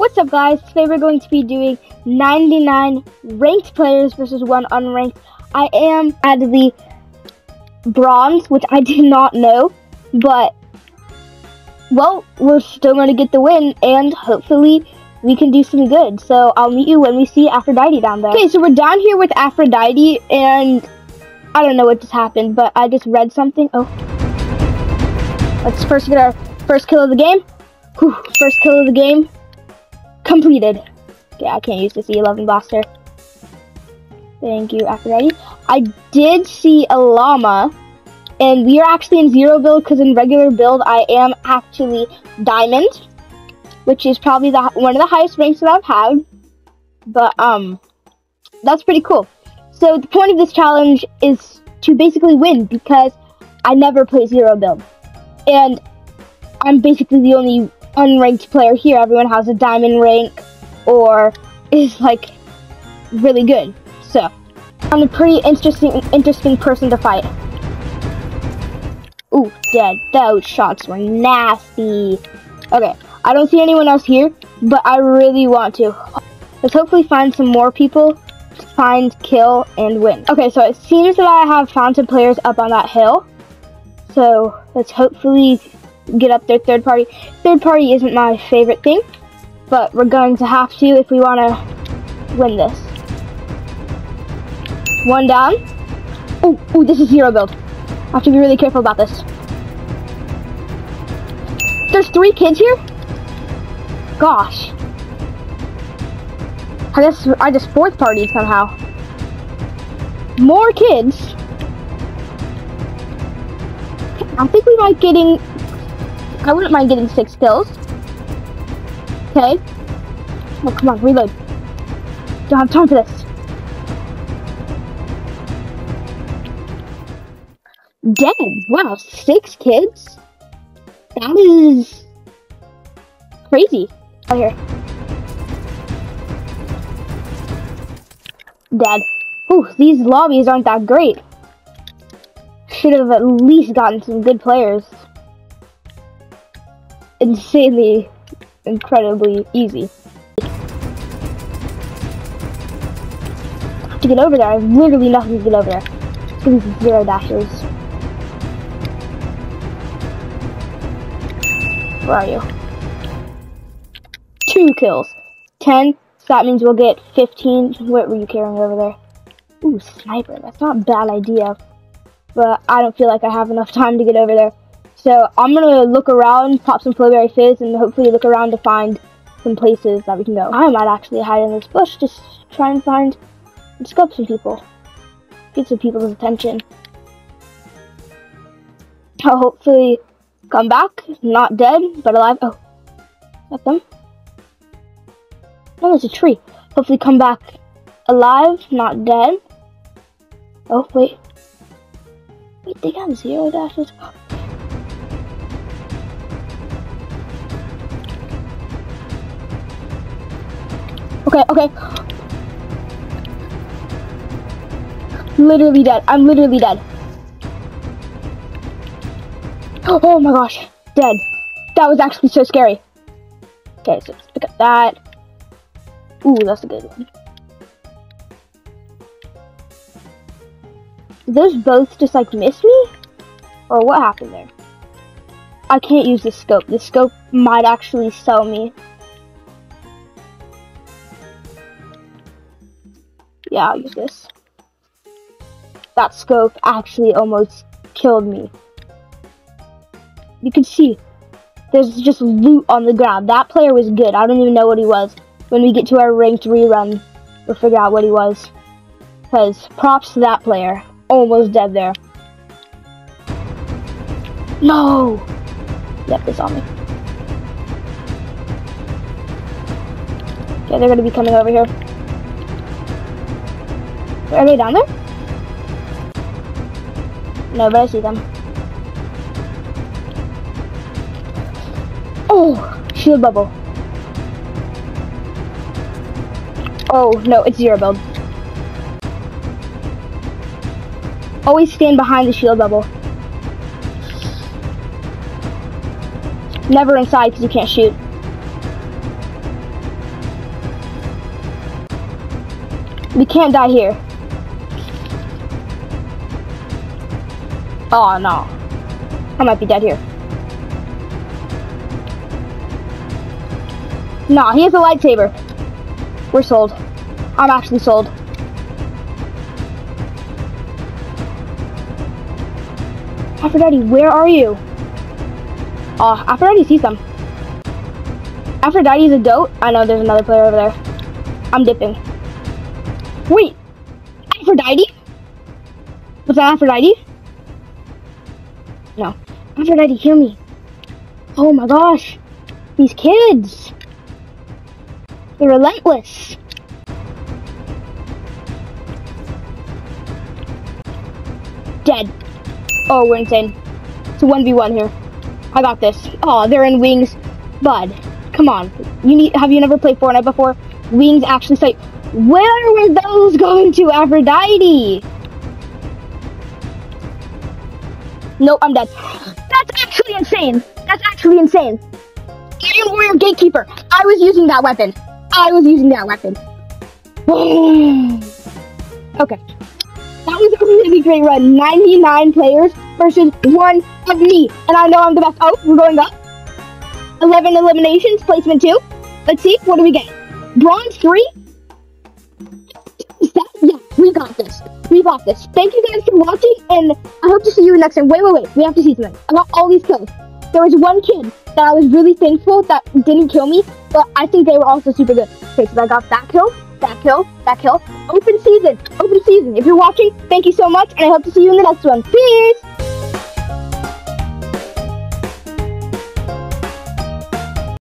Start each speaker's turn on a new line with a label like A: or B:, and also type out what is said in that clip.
A: What's up guys? Today we're going to be doing 99 ranked players versus one unranked. I am at the bronze, which I did not know, but well, we're still going to get the win and hopefully we can do some good. So I'll meet you when we see Aphrodite down there. Okay, so we're down here with Aphrodite and I don't know what just happened, but I just read something. Oh. Let's first get our first kill of the game. Whew, first kill of the game completed. Okay, I can't use the C11 blaster. Thank you, Aphrodite. I did see a llama, and we are actually in zero build because in regular build I am actually diamond, which is probably the one of the highest ranks that I've had. But um, that's pretty cool. So the point of this challenge is to basically win because I never play zero build, and I'm basically the only unranked player here. Everyone has a diamond rank or is like really good. So I'm a pretty interesting interesting person to fight. Ooh, dead. Those shots were nasty. Okay, I don't see anyone else here, but I really want to. Let's hopefully find some more people to find, kill, and win. Okay, so it seems that I have found some players up on that hill. So let's hopefully get up there third party. Third party isn't my favorite thing, but we're going to have to if we want to win this. One down. Oh, oh, this is zero build. I have to be really careful about this. There's three kids here? Gosh. I guess I just fourth party somehow. More kids. I think we might getting I wouldn't mind getting six kills. Okay. Oh, come on, reload. Don't have time for this. Dead. Wow, six kids? That is crazy. Out here. Dead. Ooh, these lobbies aren't that great. Should have at least gotten some good players insanely, incredibly easy. To get over there, I have literally nothing to get over there. These zero dashes. Where are you? Two kills. Ten. So that means we'll get 15. What were you carrying over there? Ooh, sniper. That's not a bad idea. But I don't feel like I have enough time to get over there. So I'm gonna look around, pop some Flowberry Fizz, and hopefully look around to find some places that we can go. I might actually hide in this bush, just try and find, and scope some people. Get some people's attention. I'll hopefully come back, not dead, but alive. Oh, that them? Oh, it's a tree. Hopefully come back alive, not dead. Oh, wait. Wait, they got zero dashes. Okay, okay. Literally dead. I'm literally dead. Oh my gosh. Dead. That was actually so scary. Okay, so let's pick up that. Ooh, that's a good one. Those both just like miss me? Or what happened there? I can't use the scope. The scope might actually sell me. Yeah, I'll use this. That scope actually almost killed me. You can see, there's just loot on the ground. That player was good. I don't even know what he was. When we get to our ranked rerun, we'll figure out what he was. Because props to that player. Almost dead there. No! Yep, it's on me. Okay, they're gonna be coming over here. Are they down there? No, but I see them. Oh, shield bubble. Oh, no, it's zero build. Always stand behind the shield bubble. Never inside because you can't shoot. We can't die here. Oh no. I might be dead here. Nah, he has a lightsaber. We're sold. I'm actually sold. Aphrodite, where are you? Oh, Aphrodite sees them. Aphrodite's a goat. I know there's another player over there. I'm dipping. Wait, Aphrodite? Was that Aphrodite? No. Aphrodite, hear me. Oh my gosh. These kids. They're relentless. Dead. Oh, we're insane. It's a 1v1 here. I got this. Oh, they're in wings. Bud, come on. You need have you never played Fortnite before? Wings actually say where were those going to, Aphrodite? Nope, I'm dead. That's actually insane. That's actually insane. Iron Warrior Gatekeeper. I was using that weapon. I was using that weapon. okay. That was a really great run. 99 players versus one of me. And I know I'm the best. Oh, we're going up. 11 eliminations, placement two. Let's see, what do we get? Bronze three? We got this. We got this. Thank you guys for watching, and I hope to see you in the next time. Wait, wait, wait. We have to see something. I got all these kills. There was one kid that I was really thankful that didn't kill me, but I think they were also super good. Okay, so I got that kill, that kill, that kill. Open season, open season. If you're watching, thank you so much, and I hope to see you in the next one. Peace!